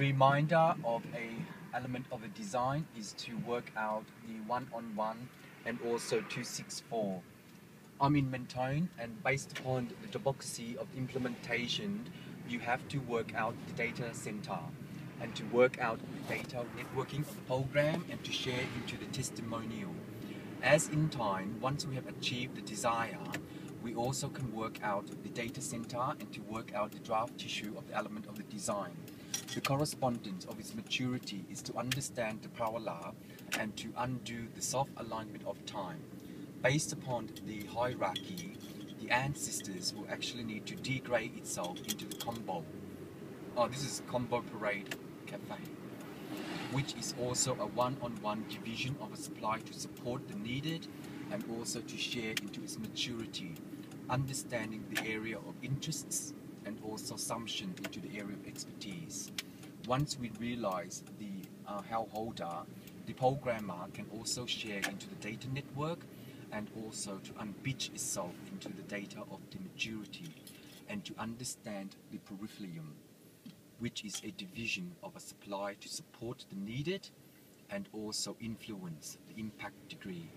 reminder of a element of a design is to work out the one-on-one and also 264. I'm in Mentone and based upon the democracy of implementation, you have to work out the data center and to work out the data networking of the program and to share into the testimonial. As in time, once we have achieved the desire, we also can work out the data center and to work out the draft tissue of the element of the design. The correspondence of its maturity is to understand the power law and to undo the self-alignment of time. Based upon the hierarchy, the ancestors will actually need to degrade itself into the combo. Oh, this is Combo Parade Cafe, which is also a one-on-one division of a supply to support the needed and also to share into its maturity, understanding the area of interests and also assumption into the area of expertise. Once we realize the uh, holder, the programmer can also share into the data network and also to unbitch itself into the data of the maturity and to understand the peripherum, which is a division of a supply to support the needed and also influence the impact degree.